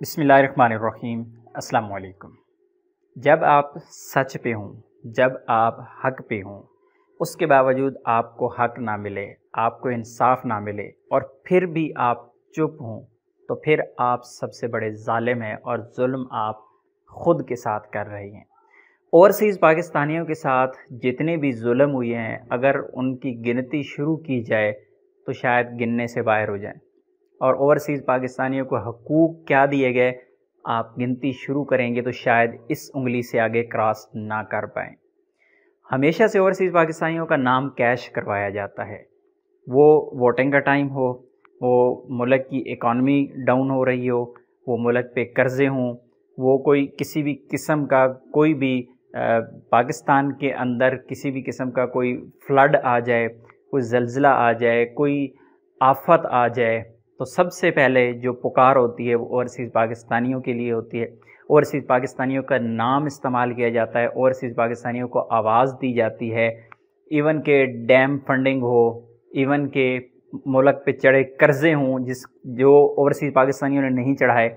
बिसमीम अल्लाम जब आप सच पे हों, जब आप हक पे हों, उसके बावजूद आपको हक ना मिले, आपको इंसाफ ना मिले और फिर भी आप चुप हों तो फिर आप सबसे बड़े ालिम हैं और जुल्म आप ख़ुद के साथ कर रही हैं। ओवरसीज़ पाकिस्तानियों के साथ जितने भी जुल्म हुए हैं, अगर उनकी गिनती शुरू की जाए तो शायद गिनने से बाहर हो जाए। और ओवरसीज़ पाकिस्तानियों को हकूक़ क्या दिए गए? आप गिनती शुरू करेंगे तो शायद इस उंगली से आगे क्रॉस ना कर पाएँ। हमेशा से ओवरसीज़ पाकिस्तानियों का नाम कैश करवाया जाता है। वो वोटिंग का टाइम हो वो मुल्क की इकॉनमी डाउन हो रही हो वो मुल्क पे कर्ज़े हों वो कोई किसी भी किस्म का कोई भी आ, पाकिस्तान के अंदर किसी भी किस्म का कोई फ्लड आ जाए कोई जल्ज़ला आ जाए कोई आफत आ जाए तो सबसे पहले जो पुकार होती है वो ओवरसीज़ पाकिस्तानियों के लिए होती है। ओवरसीज़ पाकिस्तानियों का नाम इस्तेमाल किया जाता है, ओवरसीज़ पाकिस्तानियों को आवाज़ दी जाती है। इवन के डैम फंडिंग हो, इवन के मुल्क पे चढ़े कर्ज़े हों, जिस जो ओवरसीज़ पाकिस्तानियों ने नहीं चढ़ाए,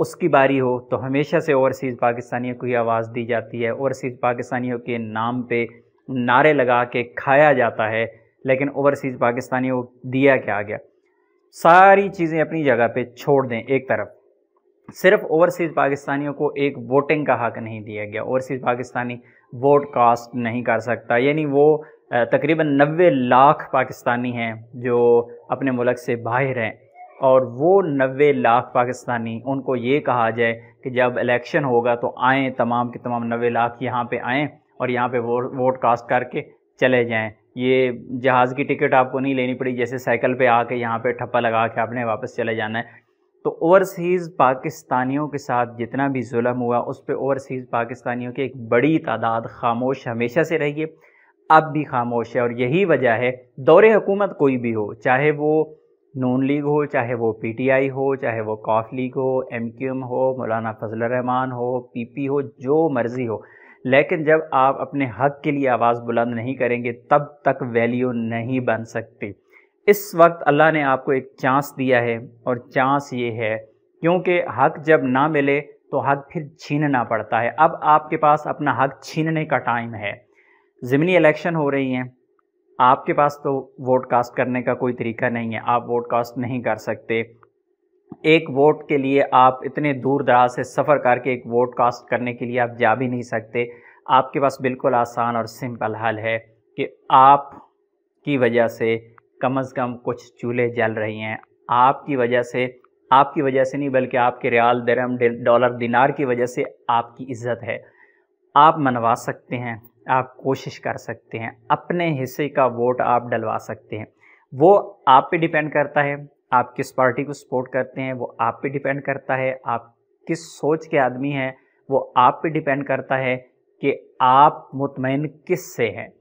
उसकी बारी हो तो हमेशा से ओवरसीज़ पाकिस्तानियों को ही आवाज़ दी जाती है। ओवरसीज़ पाकिस्तानियों के नाम पे नारे लगा के खाया जाता है, लेकिन ओवरसीज़ पाकिस्तानियों को दिया क्या गया? सारी चीज़ें अपनी जगह पे छोड़ दें एक तरफ़। सिर्फ़ ओवरसीज़ पाकिस्तानियों को एक वोटिंग का हक नहीं दिया गया। ओवरसीज़ पाकिस्तानी वोट कास्ट नहीं कर सकता। यानी वो तकरीबन नबे लाख पाकिस्तानी हैं जो अपने मुल्क से बाहर हैं। और वो नबे लाख पाकिस्तानी, उनको ये कहा जाए कि जब इलेक्शन होगा तो आएँ तमाम के तमाम नबे लाख यहाँ पे आएँ और यहाँ पे वोट वोट कास्ट करके चले जाएँ। ये जहाज़ की टिकट आपको नहीं लेनी पड़ी, जैसे साइकिल पे आके यहाँ पे ठप्पा लगा के आपने वापस चले जाना है। तो ओवरसीज़ पाकिस्तानियों के साथ जितना भी जुल्म हुआ, उस पर ओवरसीज़ पाकिस्तानियों की एक बड़ी तादाद खामोश हमेशा से रही है, अब भी खामोश है और यही वजह है, दौरे हुकूमत कोई भी हो, चाहे वो नून लीग हो, चाहे वो पीटीआई हो, चाहे वो कॉफ लीग हो एमक्यूएम हो, मौलाना फजल रहमान हो, पीपी हो, जो मर्ज़ी हो लेकिन जब आप अपने हक के लिए आवाज़ बुलंद नहीं करेंगे, तब तक वैल्यू नहीं बन सकती। इस वक्त अल्लाह ने आपको एक चांस दिया है, और चांस ये है, क्योंकि हक जब ना मिले तो हक फिर छीनना पड़ता है। अब आपके पास अपना हक छीनने का टाइम है। ज़मीनी इलेक्शन हो रही हैं। आपके पास तो वोट कास्ट करने का कोई तरीका नहीं है। आप वोट कास्ट नहीं कर सकते। एक वोट के लिए आप इतने दूर दराज से सफ़र करके एक वोट कास्ट करने के लिए आप जा भी नहीं सकते। आपके पास बिल्कुल आसान और सिंपल हल है कि आप की वजह से कम अज़ कम कुछ चूल्हे जल रही हैं। आपकी वजह से, आपकी वजह से नहीं बल्कि आपके रियाल दरम डॉलर दिनार की वजह से आपकी इज़्ज़त है। आप मनवा सकते हैं, आप कोशिश कर सकते हैं, अपने हिस्से का वोट आप डलवा सकते हैं। वो आप पे डिपेंड करता है। आप किस पार्टी को सपोर्ट करते हैं, वो आप पे डिपेंड करता है। आप किस सोच के आदमी हैं, वो आप पे डिपेंड करता है कि आप मुतमिन किस से हैं।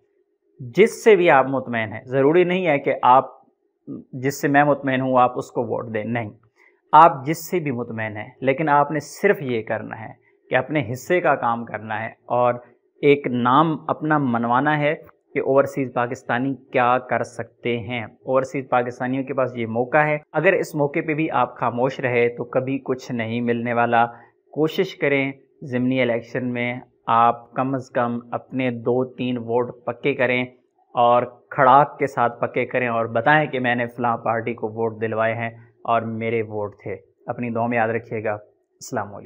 जिससे भी आप मुतमिन हैं, ज़रूरी नहीं है कि आप, जिससे मैं मुतमिन हूँ, आप उसको वोट दें, नहीं। आप जिससे भी मुतमिन हैं, लेकिन आपने सिर्फ़ ये करना है कि अपने हिस्से का काम करना है और एक नाम अपना मनवाना है कि ओवरसीज़ पाकिस्तानी क्या कर सकते हैं? ओवरसीज़ पाकिस्तानियों के पास ये मौका है। अगर इस मौके पे भी आप खामोश रहे तो कभी कुछ नहीं मिलने वाला। कोशिश करें, ज़मनी इलेक्शन में आप कम अज़ कम अपने दो तीन वोट पक्के करें और खड़ाक के साथ पक्के करें और बताएँ कि मैंने फ़लाँ पार्टी को वोट दिलवाए हैं और मेरे वोट थे। अपनी दो में याद रखिएगा। अल्लाम